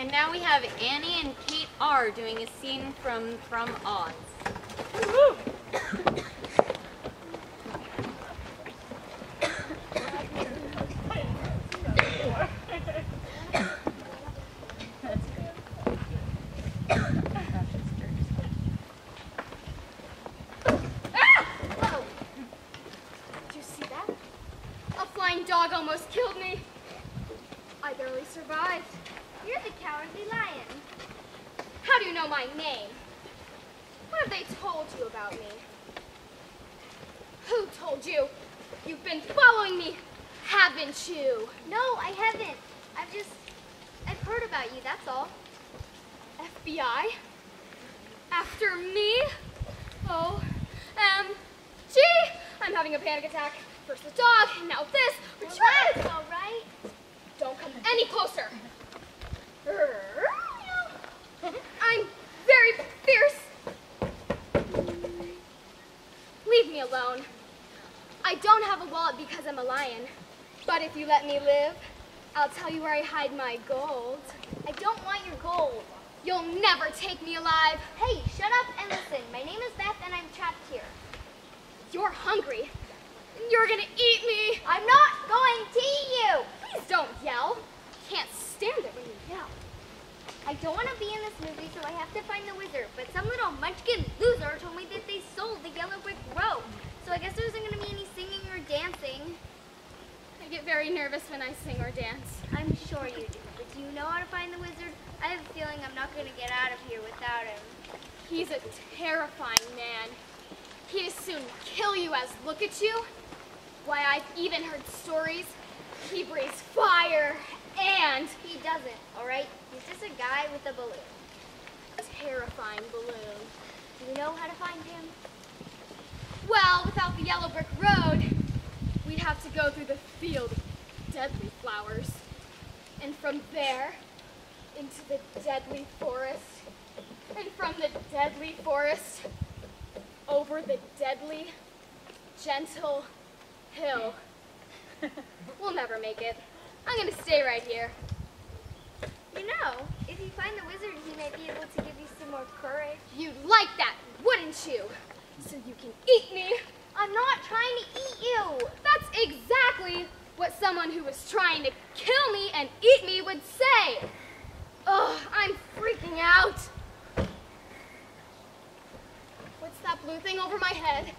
And now we have Annie and Kate R doing a scene from from Oz. Dog almost killed me. I barely survived. You're the cowardly lion. How do you know my name? What have they told you about me? Who told you? You've been following me, haven't you? No, I haven't. I've just, I've heard about you, that's all. FBI? After me? Oh, OMG! I'm having a panic attack. First the dog, now this. Retreat! All right. Don't come any closer. I'm very fierce. Leave alone. I don't have a wallet because I'm a lion. But if you let me live, I'll tell you where I hide my gold. I don't want your gold. You'll never take me alive. Hey, shut up and listen. My name is Beth and I'm trapped here. You're hungry. You're gonna eat me. I'm not going to eat you. Please don't yell. Can't stand it when you yell. I don't want to be in this movie, so I have to find the wizard. But some little munchkin loser told me that they sold the yellow brick road. So I guess there isn't going to be any singing or dancing. I get very nervous when I sing or dance. I'm sure you do. But do you know how to find the wizard? I have a feeling I'm not going to get out of here without him. He's a terrifying man. He'd as soon kill you as look at you. Why, I've even heard stories. He breathes fire and He doesn't, all right? He's just a guy with a balloon. terrifying balloon. Do you know how to find him? Well, without the yellow brick road, we'd have to go through the field of deadly flowers. And from there, into the deadly forest. And from the deadly forest, over the deadly, gentle hill. we'll never make it. I'm gonna stay right here. You know, if you find the wizard, he may be able to give you some more courage. You'd like that, wouldn't you? So you can eat me. I'm not trying to eat you. That's exactly what someone who was trying to kill me and eat me would say. Ugh, I'm freaking out. What's that blue thing over my head?